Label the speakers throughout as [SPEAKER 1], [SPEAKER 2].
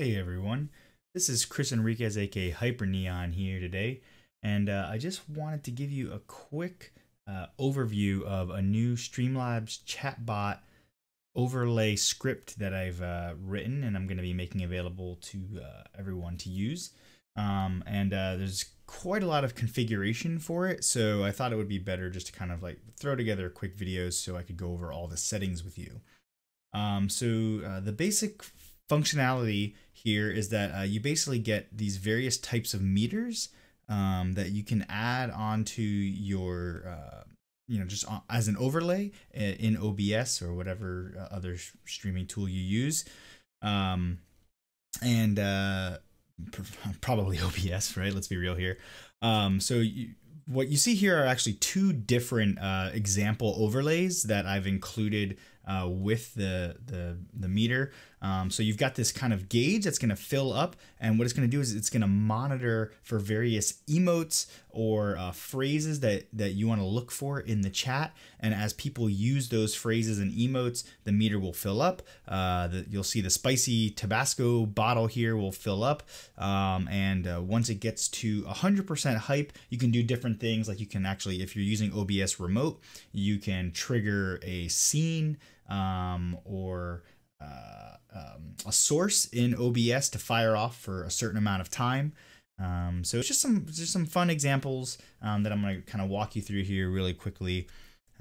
[SPEAKER 1] Hey everyone, this is Chris Enriquez, aka Hyper Neon, here today, and uh, I just wanted to give you a quick uh, overview of a new Streamlabs chatbot overlay script that I've uh, written and I'm going to be making available to uh, everyone to use. Um, and uh, there's quite a lot of configuration for it, so I thought it would be better just to kind of like throw together a quick videos so I could go over all the settings with you. Um, so uh, the basic functionality here is that uh, you basically get these various types of meters um, that you can add onto your, uh, you know, just as an overlay in OBS or whatever uh, other streaming tool you use. Um, and uh, probably OBS, right? Let's be real here. Um, so you, what you see here are actually two different uh, example overlays that I've included uh, with the, the, the meter. Um, so you've got this kind of gauge that's going to fill up, and what it's going to do is it's going to monitor for various emotes or uh, phrases that, that you want to look for in the chat. And as people use those phrases and emotes, the meter will fill up. Uh, the, you'll see the spicy Tabasco bottle here will fill up. Um, and uh, once it gets to 100% hype, you can do different things. Like you can actually, if you're using OBS remote, you can trigger a scene um, or uh, um, a source in OBS to fire off for a certain amount of time. Um, so it's just some just some fun examples um, that I'm going to kind of walk you through here really quickly,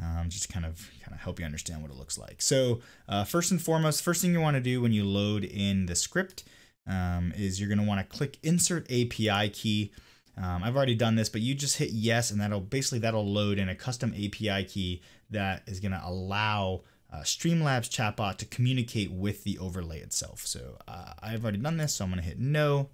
[SPEAKER 1] um, just kind of kind of help you understand what it looks like. So uh, first and foremost, first thing you want to do when you load in the script um, is you're going to want to click Insert API key. Um, I've already done this, but you just hit yes, and that'll basically that'll load in a custom API key that is going to allow uh, Streamlabs chatbot to communicate with the overlay itself. So uh, I've already done this, so I'm going to hit no.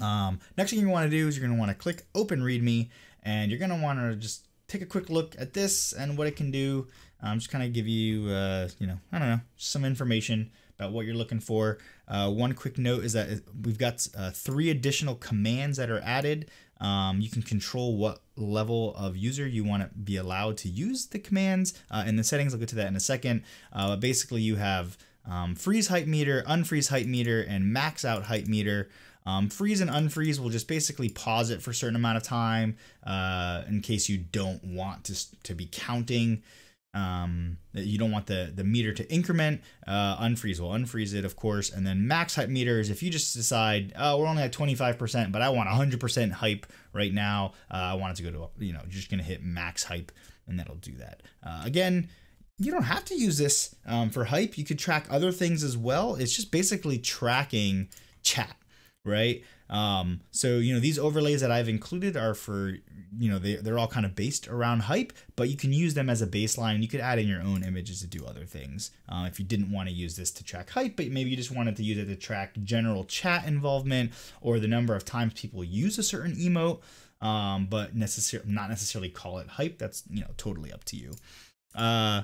[SPEAKER 1] Um, next thing you want to do is you're going to want to click Open README, and you're going to want to just take a quick look at this and what it can do. Um, just kind of give you, uh, you know, I don't know, some information about what you're looking for. Uh, one quick note is that we've got uh, three additional commands that are added. Um, you can control what level of user you want to be allowed to use the commands. Uh, in the settings, I'll get to that in a second. Uh, basically, you have um, freeze hype meter, unfreeze hype meter, and max out hype meter. Um, freeze and unfreeze will just basically pause it for a certain amount of time uh, in case you don't want to, to be counting um, you don't want the, the meter to increment. Uh, unfreeze will unfreeze it, of course. And then max hype meters, if you just decide, oh, we're only at 25%, but I want 100% hype right now, uh, I want it to go to, you know, just going to hit max hype, and that'll do that. Uh, again, you don't have to use this um, for hype. You could track other things as well. It's just basically tracking chat, right? Um, so, you know, these overlays that I've included are for, you know, they, they're all kind of based around hype, but you can use them as a baseline. You could add in your own images to do other things. Uh, if you didn't want to use this to track hype, but maybe you just wanted to use it to track general chat involvement or the number of times people use a certain emote, um, but necessarily not necessarily call it hype. That's, you know, totally up to you. Uh,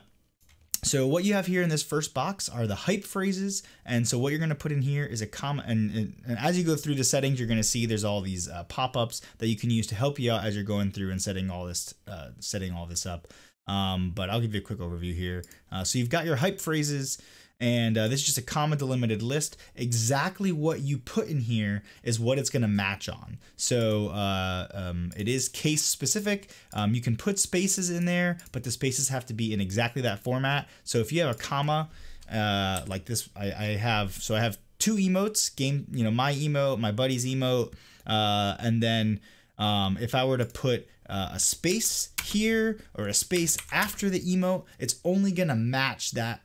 [SPEAKER 1] so what you have here in this first box are the hype phrases. And so what you're going to put in here is a comma. And, and, as you go through the settings, you're going to see there's all these uh, pop-ups that you can use to help you out as you're going through and setting all this, uh, setting all this up. Um, but I'll give you a quick overview here. Uh, so you've got your hype phrases and uh, this is just a comma delimited list. Exactly what you put in here is what it's going to match on. So uh, um, it is case specific. Um, you can put spaces in there, but the spaces have to be in exactly that format. So if you have a comma uh, like this, I, I, have, so I have two emotes, game, you know, my emote, my buddy's emote, uh, and then um, if I were to put uh, a space here or a space after the emote, it's only going to match that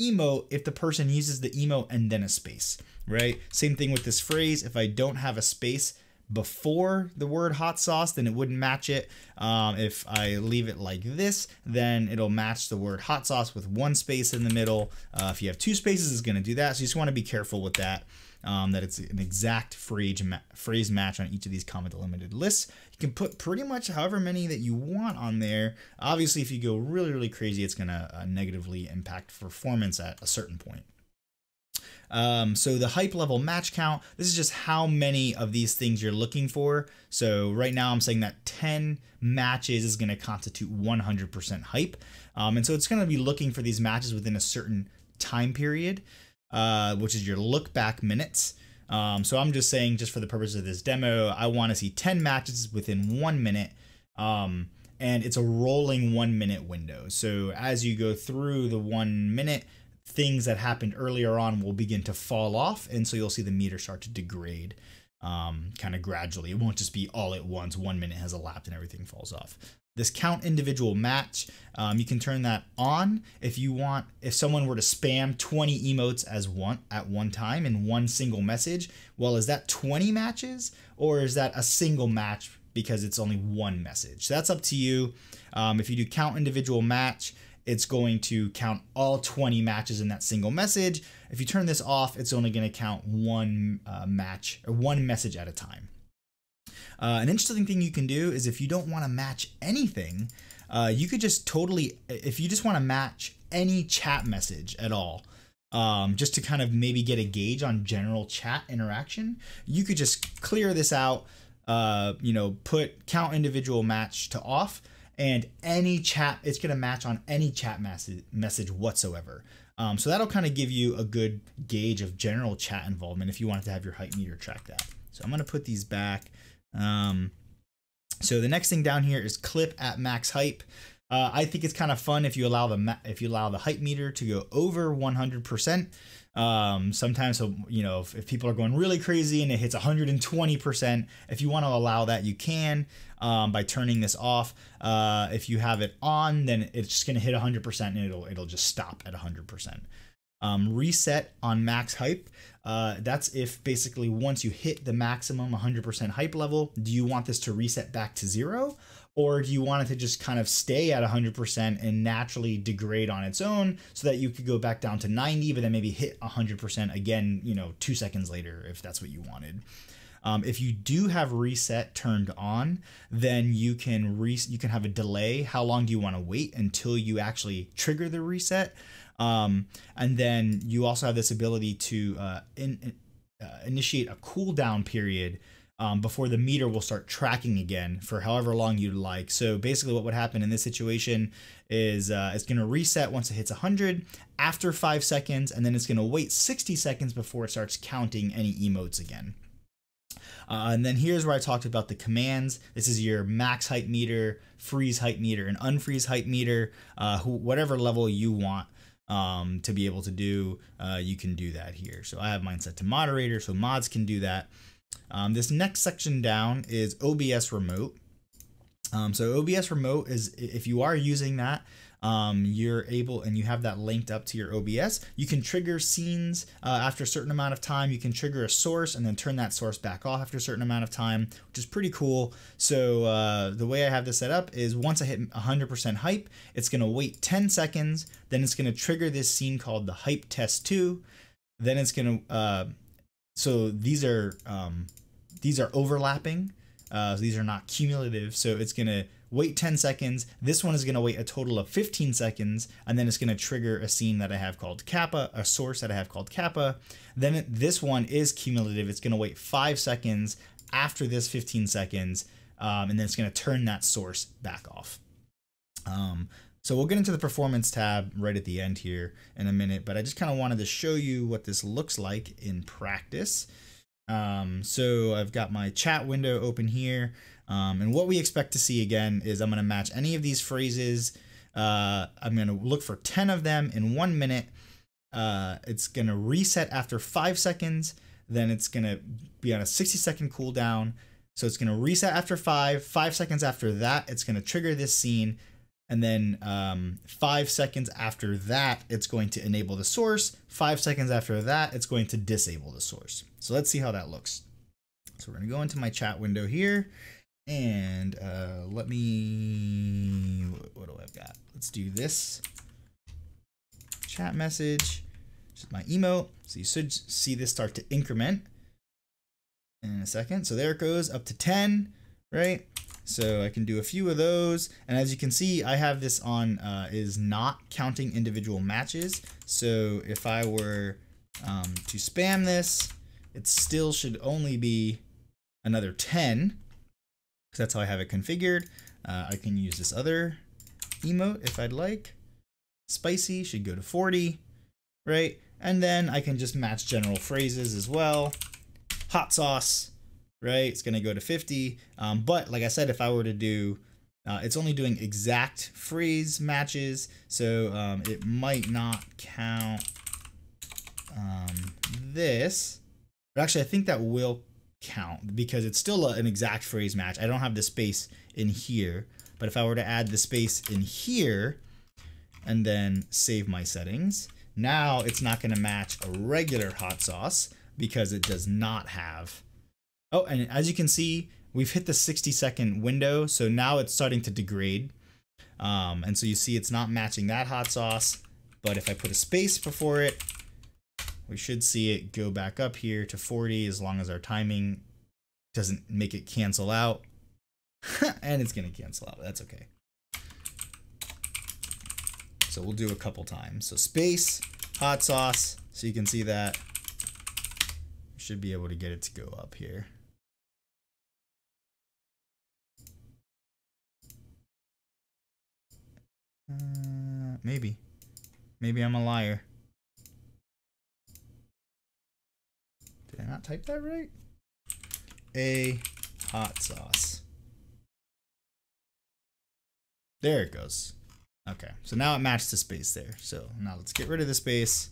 [SPEAKER 1] emote if the person uses the emote and then a space, right? Same thing with this phrase. If I don't have a space before the word hot sauce, then it wouldn't match it. Um, if I leave it like this, then it'll match the word hot sauce with one space in the middle. Uh, if you have two spaces, it's gonna do that. So you just wanna be careful with that um, that it's an exact phrase, ma phrase match on each of these comma delimited lists. You can put pretty much however many that you want on there. Obviously, if you go really, really crazy, it's going to uh, negatively impact performance at a certain point. Um, so the hype level match count, this is just how many of these things you're looking for. So right now I'm saying that 10 matches is going to constitute 100% hype. Um, and so it's going to be looking for these matches within a certain time period uh, which is your look back minutes. Um, so I'm just saying, just for the purpose of this demo, I want to see 10 matches within one minute. Um, and it's a rolling one minute window. So as you go through the one minute, things that happened earlier on will begin to fall off. And so you'll see the meter start to degrade um, kind of gradually. It won't just be all at once, one minute has elapsed and everything falls off. This count individual match, um, you can turn that on if you want. If someone were to spam 20 emotes as one at one time in one single message, well, is that 20 matches or is that a single match because it's only one message? So that's up to you. Um, if you do count individual match, it's going to count all 20 matches in that single message. If you turn this off, it's only going to count one uh, match or one message at a time. Uh, an interesting thing you can do is if you don't want to match anything, uh, you could just totally, if you just want to match any chat message at all, um, just to kind of maybe get a gauge on general chat interaction, you could just clear this out, uh, you know, put count individual match to off, and any chat, it's going to match on any chat message, whatsoever. Um, so that'll kind of give you a good gauge of general chat involvement if you wanted to have your hype meter track that. So I'm going to put these back. Um, so the next thing down here is clip at max hype. Uh, I think it's kind of fun if you allow the if you allow the hype meter to go over 100%. Um, sometimes, so you know, if, if, people are going really crazy and it hits 120%, if you want to allow that, you can um, by turning this off. Uh, if you have it on, then it's just going to hit 100% and it'll it'll just stop at 100%. Um, reset on max hype. Uh, that's if basically once you hit the maximum 100% hype level, do you want this to reset back to zero? Or do you want it to just kind of stay at 100% and naturally degrade on its own so that you could go back down to 90, but then maybe hit 100% again, you know, two seconds later if that's what you wanted? Um, if you do have reset turned on, then you can re- you can have a delay. How long do you want to wait until you actually trigger the reset? Um, and then you also have this ability to uh, in, uh, initiate a cooldown period um, before the meter will start tracking again for however long you'd like. So basically, what would happen in this situation is uh, it's going to reset once it hits 100 after five seconds, and then it's going to wait 60 seconds before it starts counting any emotes again. Uh, and then here's where I talked about the commands. This is your max hype meter, freeze hype meter, and unfreeze hype meter, uh, whatever level you want um, to be able to do, uh, you can do that here. So I have mine set to moderator, so mods can do that. Um, this next section down is OBS remote. Um, so OBS remote is if you are using that, um, you're able and you have that linked up to your OBS, you can trigger scenes uh, after a certain amount of time. You can trigger a source and then turn that source back off after a certain amount of time, which is pretty cool. So uh, the way I have this set up is once I hit 100% hype, it's going to wait 10 seconds. Then it's going to trigger this scene called the hype test 2. Then it's going to, uh, so these are, um, these are overlapping. Uh, these are not cumulative. So it's going to wait 10 seconds. This one is going to wait a total of 15 seconds, and then it's going to trigger a scene that I have called Kappa, a source that I have called Kappa. Then this one is cumulative. It's going to wait five seconds after this 15 seconds, um, and then it's going to turn that source back off. Um, so we'll get into the performance tab right at the end here in a minute, but I just kind of wanted to show you what this looks like in practice. Um, so I've got my chat window open here. Um, and what we expect to see again is I'm going to match any of these phrases. Uh, I'm going to look for 10 of them in one minute. Uh, it's going to reset after five seconds. Then it's going to be on a 60 second cooldown. So it's going to reset after five. Five seconds after that, it's going to trigger this scene. And then um, five seconds after that, it's going to enable the source. Five seconds after that, it's going to disable the source. So let's see how that looks. So we're to go into my chat window here. And uh, let me, what do I've got? Let's do this chat message. This is my emote. So you should see this start to increment in a second. So there it goes up to 10, right? So I can do a few of those. And as you can see, I have this on uh, is not counting individual matches. So if I were um, to spam this, it still should only be another 10 because that's how I have it configured. Uh, I can use this other emote if I'd like. Spicy should go to 40, right? And then I can just match general phrases as well. hot sauce, right? It's gonna go to 50. Um, but like I said, if I were to do, uh, it's only doing exact phrase matches, so um, it might not count um, this. But actually, I think that will count because it's still a, an exact phrase match. I don't have the space in here, but if I were to add the space in here and then save my settings, now it's not going to match a regular hot sauce because it does not have. Oh, and as you can see, we've hit the 60 second window. So now it's starting to degrade. Um, and so you see it's not matching that hot sauce. But if I put a space before it, we should see it go back up here to 40 as long as our timing doesn't make it cancel out. and it's going to cancel out. That's okay. So we'll do a couple times. So space, hot sauce, so you can see that. Should be able to get it to go up here. Uh, maybe. Maybe I'm a liar. Did I not type that right? A hot sauce. There it goes. Okay, so now it matched the space there. So now let's get rid of the space.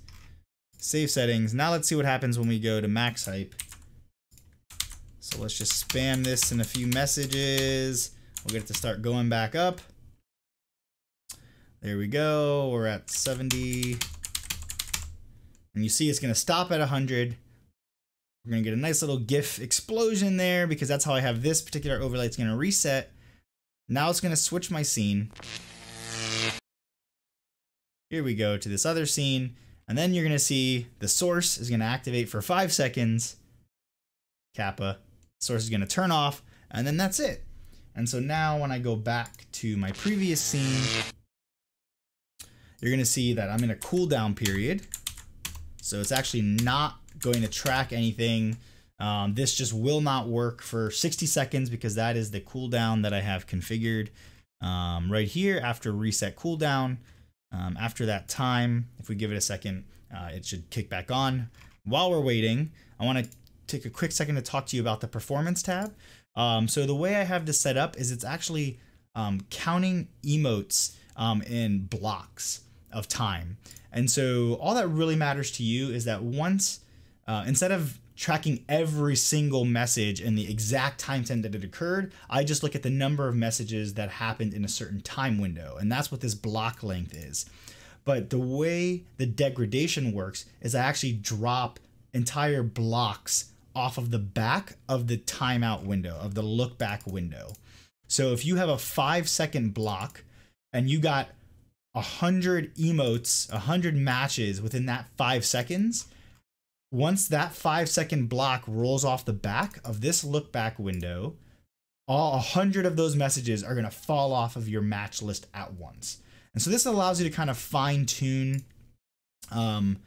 [SPEAKER 1] Save settings. Now let's see what happens when we go to max hype. So let's just spam this in a few messages. We'll get it to start going back up. There we go. We're at 70. And you see it's going to stop at 100. We're going to get a nice little GIF explosion there because that's how I have this particular overlay. It's going to reset. Now it's going to switch my scene. Here we go to this other scene. And then you're going to see the source is going to activate for five seconds. Kappa. Source is going to turn off. And then that's it. And so now when I go back to my previous scene, you're to see that I'm in a cooldown period. So it's actually not going to track anything. Um, this just will not work for 60 seconds because that is the cooldown that I have configured um, right here after reset cooldown. Um, after that time, if we give it a second, uh, it should kick back on. While we're waiting, I want to take a quick second to talk to you about the performance tab. Um, so the way I have this set up is it's actually um, counting emotes um, in blocks of time. And so all that really matters to you is that once, uh, instead of tracking every single message and the exact time stamp that it occurred. I just look at the number of messages that happened in a certain time window. And that's what this block length is. But the way the degradation works is I actually drop entire blocks off of the back of the timeout window, of the look back window. So if you have a five second block and you got a hundred emotes, a hundred matches within that five seconds, once that five second block rolls off the back of this look back window, all 100 of those messages are going to fall off of your match list at once. And so this allows you to kind of fine tune um,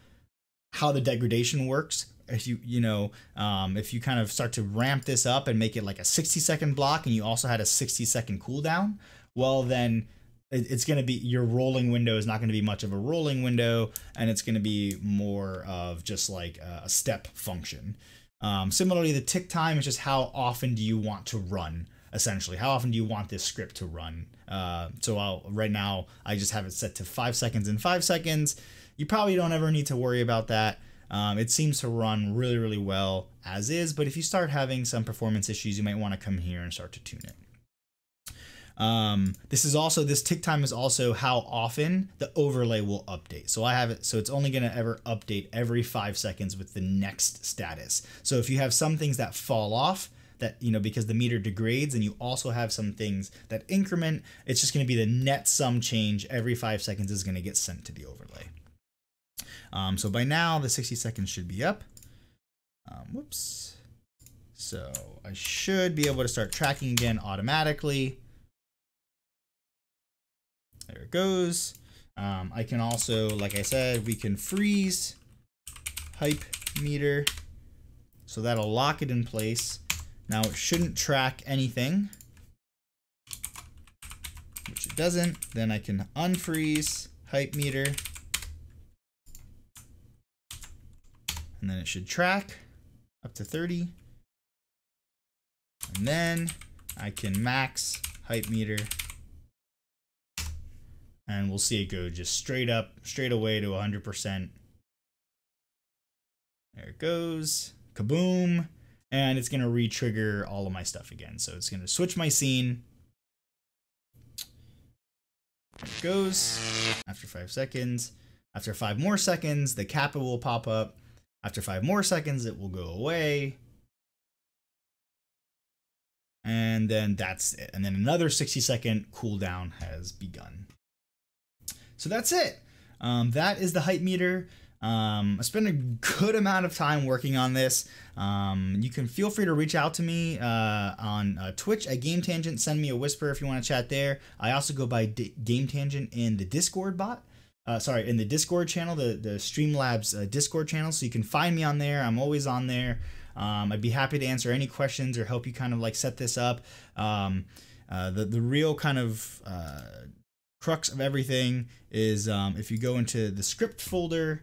[SPEAKER 1] how the degradation works. If you, you know, um, if you kind of start to ramp this up and make it like a 60 second block and you also had a 60 second cooldown, well, then it's going to be your rolling window is not going to be much of a rolling window and it's going to be more of just like a step function. Um, similarly the tick time is just how often do you want to run essentially. How often do you want this script to run? Uh, so I'll, right now i just have it set to five seconds and five seconds. You probably don't ever need to worry about that. Um, it seems to run really really well as is but if you start having some performance issues you might want to come here and start to tune it um, this is also this tick time is also how often the overlay will update. So I have it so it's only going to ever update every 5 seconds with the next status. So if you have some things that fall off that you know because the meter degrades and you also have some things that increment, it's just going to be the net sum change every 5 seconds is going to get sent to the overlay. Um, so by now the 60 seconds should be up. Um, whoops. So I should be able to start tracking again automatically. There it goes. Um, I can also, like I said, we can freeze hype meter. So that'll lock it in place. Now it shouldn't track anything, which it doesn't. Then I can unfreeze hype meter. And then it should track up to 30. And then I can max hype meter and we'll see it go just straight up, straight away to 100%. There it goes. Kaboom. And it's going to re-trigger all of my stuff again. So it's going to switch my scene. There it goes. After five seconds. After five more seconds, the kappa will pop up. After five more seconds, it will go away. And then that's it. And then another 60 second cooldown has begun. So that's it. Um, that is the hype meter. Um, I spent a good amount of time working on this. Um, you can feel free to reach out to me uh, on uh, Twitch at Game Tangent. Send me a whisper if you want to chat there. I also go by D- Game Tangent in the Discord bot. Uh, sorry, in the Discord channel, the the Streamlabs uh, Discord channel. So you can find me on there. I'm always on there. Um, I'd be happy to answer any questions or help you kind of like set this up. Um, uh, the the real kind of uh, crux of everything is um, if you go into the script folder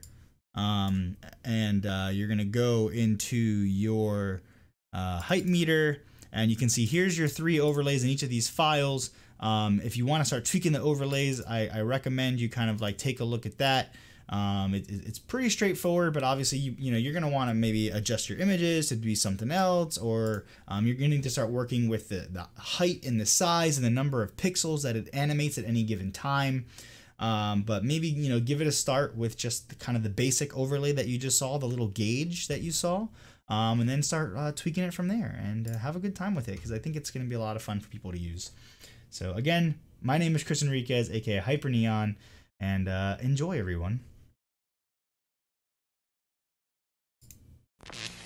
[SPEAKER 1] um, and uh, you're gonna go into your uh, hype meter and you can see here's your three overlays in each of these files um, if you want to start tweaking the overlays, I, I, recommend you kind of like take a look at that. Um, it, it's pretty straightforward, but obviously you you know you're gonna want to maybe adjust your images to be something else, or um, you're going to need to start working with the, the height and the size and the number of pixels that it animates at any given time. Um, but maybe you know give it a start with just the, kind of the basic overlay that you just saw, the little gauge that you saw, um, and then start uh, tweaking it from there and uh, have a good time with it because I think it's going to be a lot of fun for people to use. So again, my name is Chris Enriquez, aka Hyper Neon, and uh, enjoy everyone. you